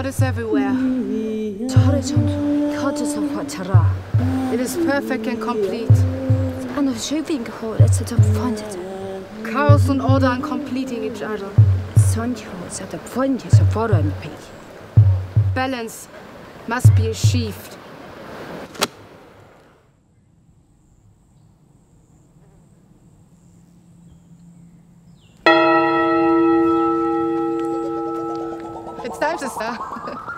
Tortoise everywhere. Tortoise und Gottes auf Watara. It is perfect and complete. And of shaving hole, it's at a funded. Chaos and order are completing each other. Sonjo is at a funded of foreign pig. Balance must be achieved. It's time, sister.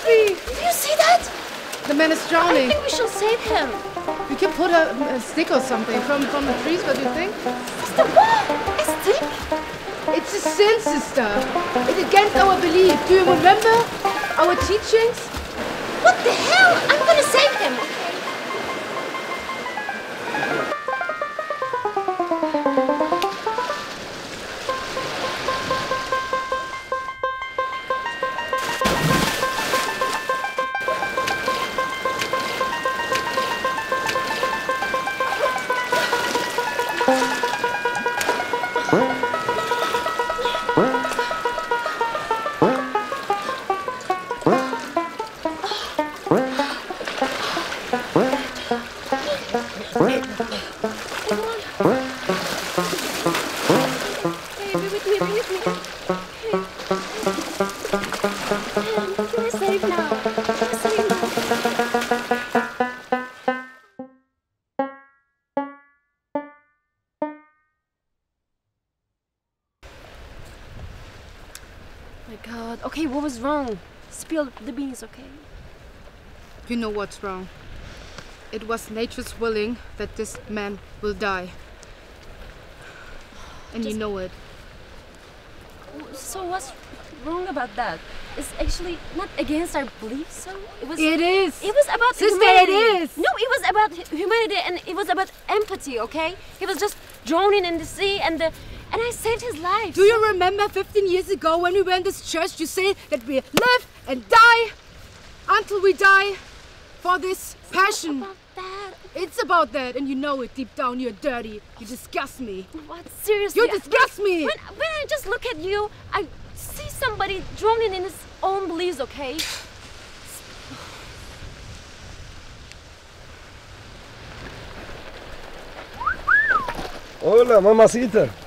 Do you see that? The man is drowning. I think we should save him. We can put a, a stick or something from, from the trees, what do you think? Sister, what? A stick? It's a sin, sister. It's against our belief. Do you remember our teachings? What the hell? I'm gonna save him. Okay, what was wrong? Spill the beans, okay? You know what's wrong. It was nature's willing that this man will die. And you know it. So what's wrong about that? It's actually not against our beliefs, so it was. It is. It was about Sister, humanity. it is. No, it was about humanity and it was about empathy. Okay, he was just drowning in the sea, and the and I saved his life. Do you remember 15 years ago when we were in this church, you said that we live and die until we die for this passion. about that? It's about that, and you know it deep down. You're dirty. You disgust me. What seriously? You disgust me. When, when I just look at you, I see somebody drowning in his own beliefs. Okay. Hola, mamacita.